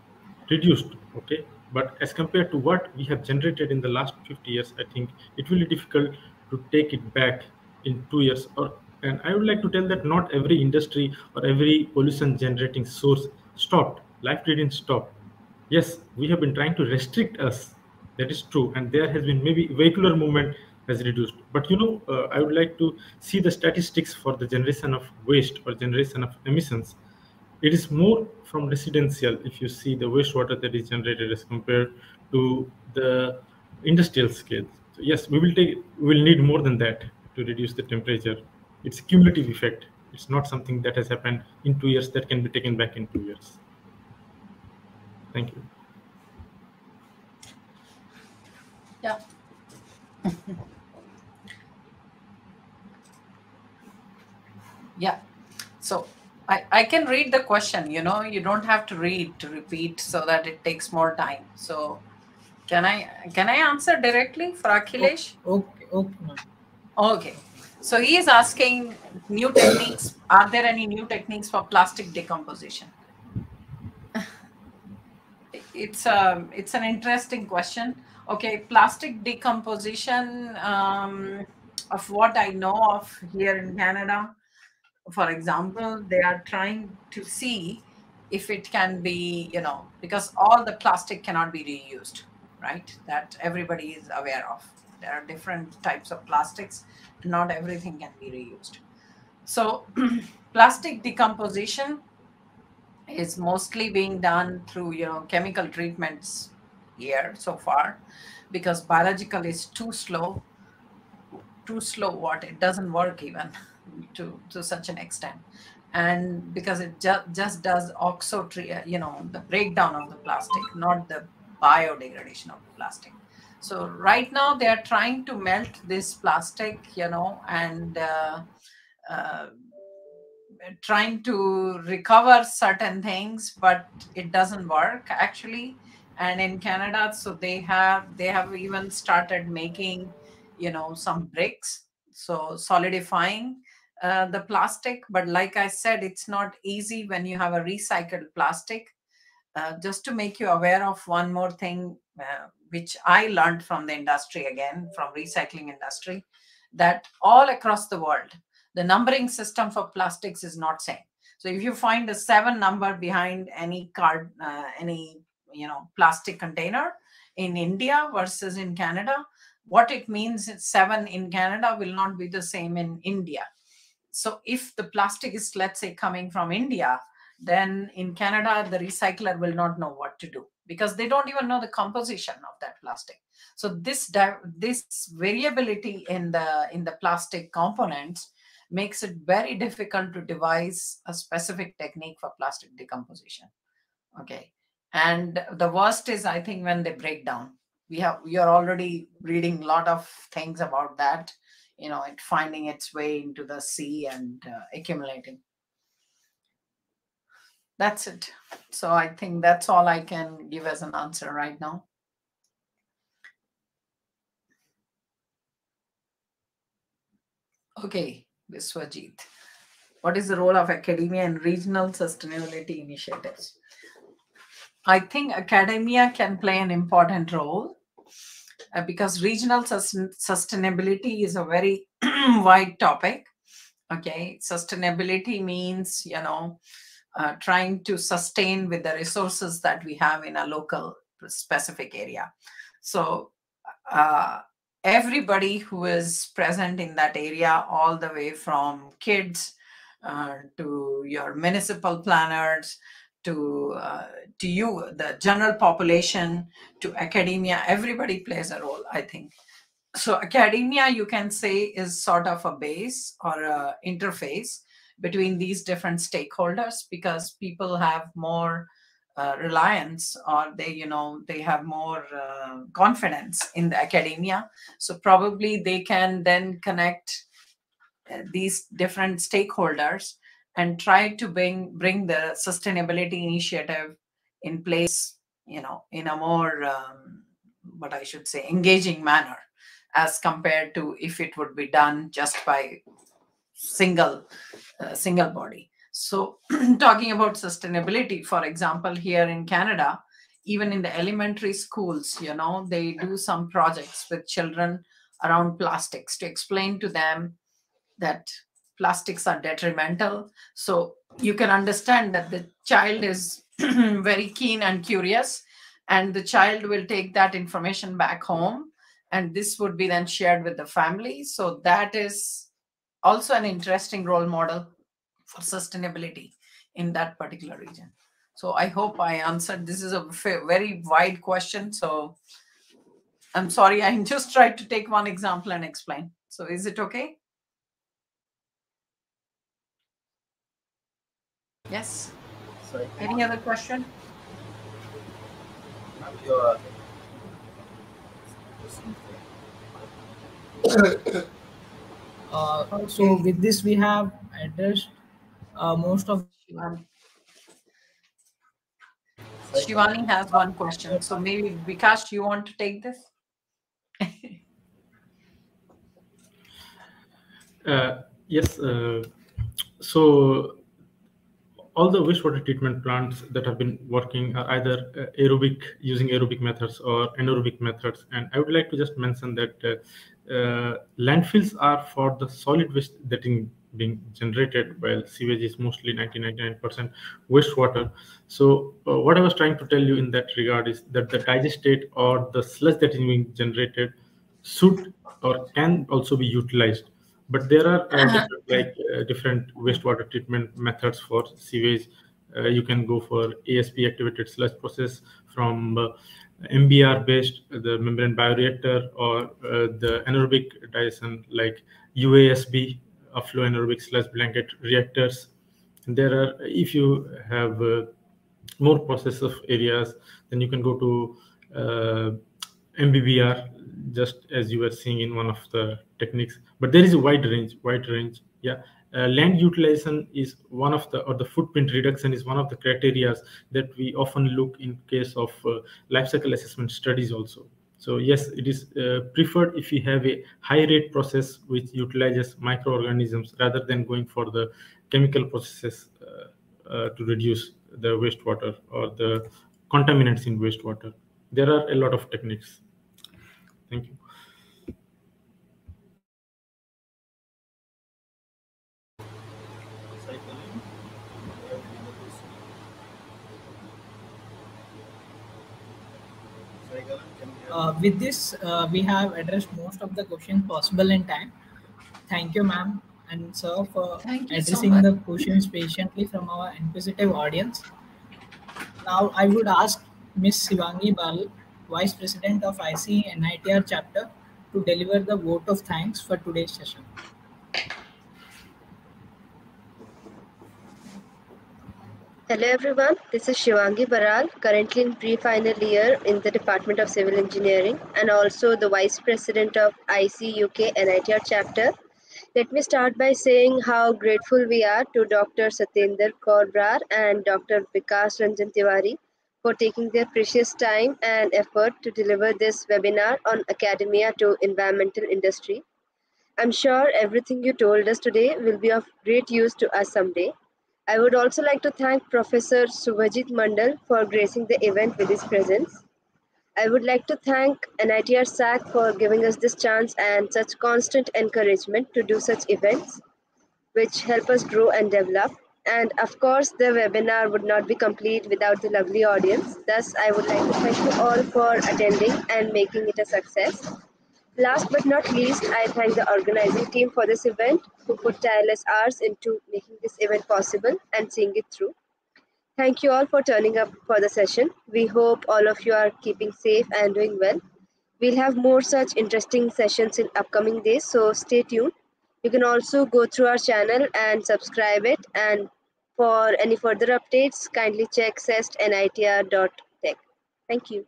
reduced okay? But as compared to what we have generated in the last 50 years i think it will be difficult to take it back in two years or and i would like to tell that not every industry or every pollution generating source stopped. Life didn't stop yes we have been trying to restrict us. That is true. And there has been maybe vehicular movement has reduced. But you know uh, i would like to see the statistics for the generation of waste or generation of emissions. It is more from residential if you see the wastewater that is generated as compared to the industrial scale. So yes we will take we will need more than that to reduce the temperature. It's cumulative effect. It's not something that has happened in two years that can be taken back in two years thank you. Yeah. Yeah. So I, I can read the question you know you don't have to read to repeat so that it takes more time. So can i can i answer directly for akhilesh? Okay, okay, okay. So he is asking new techniques. Are there any new techniques for plastic decomposition it's a it's an interesting question. Okay plastic decomposition um, of what i know of here in canada for example they are trying to see if it can be you know because all the plastic cannot be reused right? That everybody is aware of. There are different types of plastics not everything can be reused. So plastic decomposition is mostly being done through you know chemical treatments here so far because biological is too slow too slow what it doesn't work even to to such an extent. And because it ju- just does oxotri you know the breakdown of the plastic not the biodegradation of the plastic. So right now they are trying to melt this plastic you know and uh, uh, trying to recover certain things but it doesn't work actually. And in canada so they have they have even started making you know some bricks so solidifying uh, the plastic. But like i said it's not easy when you have a recycled plastic uh, just to make you aware of one more thing uh, which i learned from the industry again from recycling industry that all across the world the numbering system for plastics is not same. So if you find a seven number behind any card uh, any you know plastic container in india versus in canada what it means is seven in canada will not be the same in india. So if the plastic is let's say coming from india then in canada the recycler will not know what to do because they don't even know the composition of that plastic. So this this variability in the in the plastic components makes it very difficult to devise a specific technique for plastic decomposition. Okay. And the worst is i think when they break down. We have we are already reading a lot of things about that you know it finding its way into the sea and uh, accumulating. That's it. So i think that's all i can give as an answer right now. Okay Biswajit. What is the role of academia in regional sustainability initiatives? I think academia can play an important role uh, because regional sus- sustainability is a very wide topic. Okay, sustainability means, you know, uh, trying to sustain with the resources that we have in a local specific area. So, uh, everybody who is present in that area, all the way from kids uh, to your municipal planners to uh, to you, the general population, to academia, everybody plays a role. I think so. Academia, you can say, is sort of a base or a interface between these different stakeholders because people have more uh, reliance or they you know they have more uh, confidence in the academia. So probably they can then connect uh, these different stakeholders and try to bring bring the sustainability initiative in place, you know, in a more, um, what I should say, engaging manner as compared to if it would be done just by single uh, single body so talking about sustainability for example here in canada even in the elementary schools you know they do some projects with children around plastics to explain to them that plastics are detrimental. So you can understand that the child is very keen and curious and the child will take that information back home and this would be then shared with the family. So that is also an interesting role model for sustainability in that particular region. So i hope i answered. This is a very wide question so i'm sorry i just tried to take one example and explain. So is it okay? Yes. Sorry. any other question? Uh, so with this, we have addressed uh, most of. Shivani. Shivani has one question. So maybe Vikash, you want to take this? Uh, yes. Uh, so all the wastewater treatment plants that have been working are either uh, aerobic using aerobic methods or anaerobic methods. And I would like to just mention that uh, uh, landfills are for the solid waste that is being generated, while sewage is mostly 99% wastewater. So uh, what I was trying to tell you in that regard is that the digestate or the sludge that is being generated should or can also be utilized but there are uh, different, like uh, different wastewater treatment methods for sewage. Uh, you can go for ASP activated sludge process from uh, MBR based, the membrane bioreactor, or uh, the anaerobic digestion like UASB, flow anaerobic sludge blanket reactors. There are, if you have uh, more process of areas, then you can go to MBBR, just as you were seeing in one of the techniques. But there is a wide range wide range yeah. Uh, land utilization is one of the or the footprint reduction is one of the criteria that we often look in case of uh, life cycle assessment studies also so yes it is uh, preferred if you have a high rate process which utilizes microorganisms rather than going for the chemical processes uh, uh, to reduce the wastewater or the contaminants in wastewater. There are a lot of techniques. Thank you Uh, with this, uh, we have addressed most of the questions possible in time. Thank you, ma'am and sir, for you so addressing the questions patiently from our inquisitive audience. Now, I would ask Ms. Shivangi Bal, Vice President of IC NITR chapter, to deliver the vote of thanks for today's session. Hello everyone, this is Shivangi Baral, currently in pre-final year in the Department of Civil Engineering and also the Vice President of IC UK NITR chapter. Let me start by saying how grateful we are to Dr. Satinder Kaur and Dr. Vikas Ranjan Tiwari for taking their precious time and effort to deliver this webinar on academia to environmental industry. I'm sure everything you told us today will be of great use to us someday. I would also like to thank Professor Subhajit Mandal for gracing the event with his presence. I would like to thank NITR SAC for giving us this chance and such constant encouragement to do such events, which help us grow and develop. And of course, the webinar would not be complete without the lovely audience. Thus, I would like to thank you all for attending and making it a success. Last but not least, I thank the organizing team for this event who put tireless hours into making this event possible and seeing it through. Thank you all for turning up for the session. We hope all of you are keeping safe and doing well. We'll have more such interesting sessions in upcoming days, so stay tuned. You can also go through our channel and subscribe it. And for any further updates, kindly check cestnitr.tech. Thank you.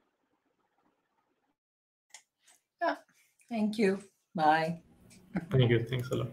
Thank you. Bye. thank you thanks a lot